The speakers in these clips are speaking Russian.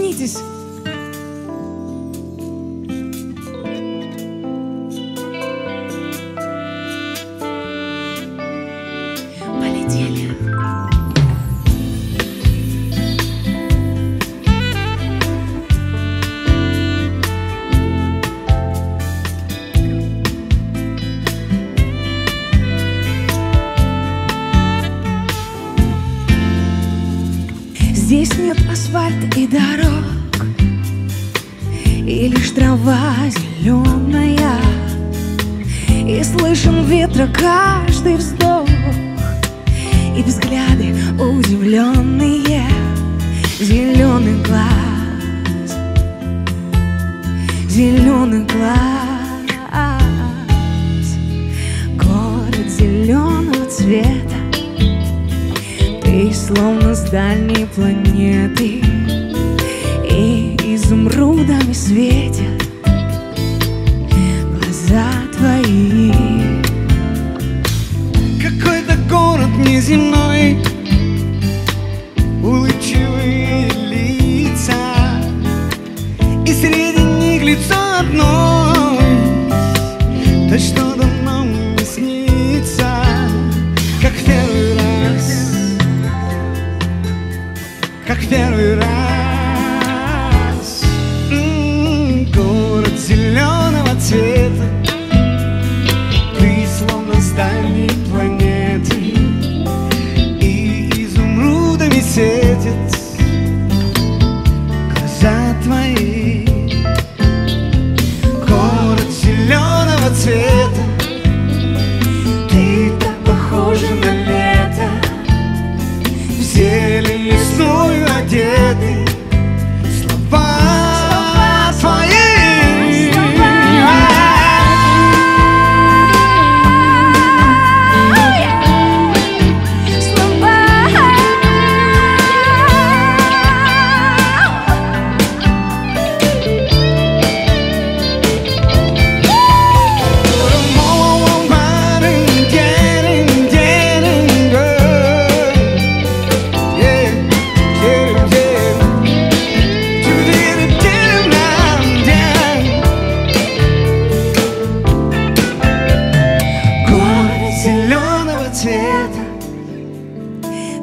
niet eens Асфальта и дорог И лишь трава зеленая И слышен ветра каждый вздох И взгляды удивленные Зеленый глаз Зеленый глаз. Город зеленого цвета словно с дальней планеты. И изумрудами светят Глаза твои. Какой-то город неземной Улыбчивые лица. И среди них лицо одно. То, что первый раз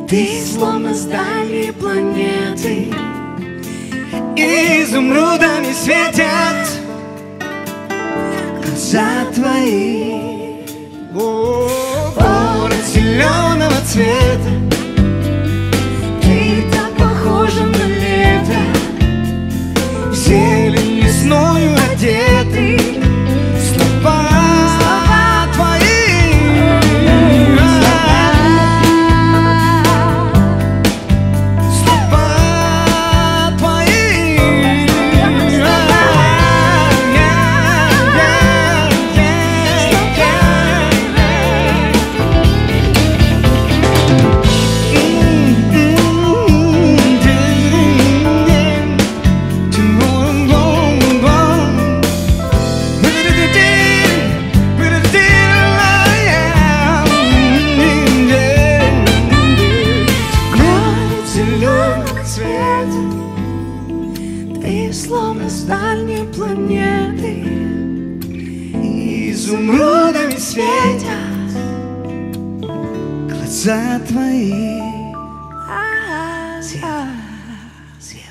Ты словно с дальней планеты Изумрудами светят Глаза твои. Город зеленого цвета изумрудами светят Глаза твои. А, а, а. Свет, свет.